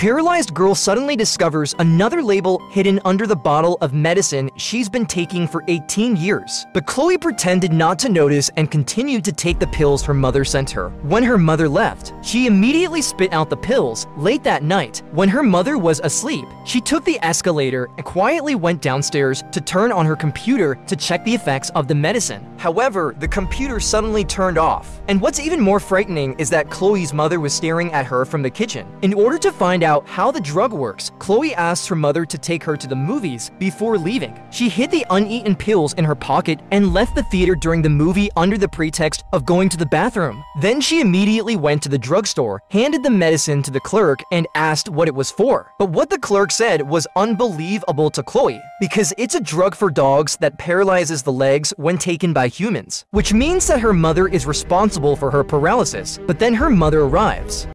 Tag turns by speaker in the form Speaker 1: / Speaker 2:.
Speaker 1: paralyzed girl suddenly discovers another label hidden under the bottle of medicine she's been taking for 18 years. But Chloe pretended not to notice and continued to take the pills her mother sent her. When her mother left, she immediately spit out the pills. Late that night, when her mother was asleep, she took the escalator and quietly went downstairs to turn on her computer to check the effects of the medicine. However, the computer suddenly turned off. And what's even more frightening is that Chloe's mother was staring at her from the kitchen. In order to find out how the drug works, Chloe asks her mother to take her to the movies before leaving. She hid the uneaten pills in her pocket and left the theater during the movie under the pretext of going to the bathroom. Then she immediately went to the drugstore, handed the medicine to the clerk, and asked what it was for. But what the clerk said was unbelievable to Chloe, because it's a drug for dogs that paralyzes the legs when taken by humans, which means that her mother is responsible for her paralysis. But then her mother arrives.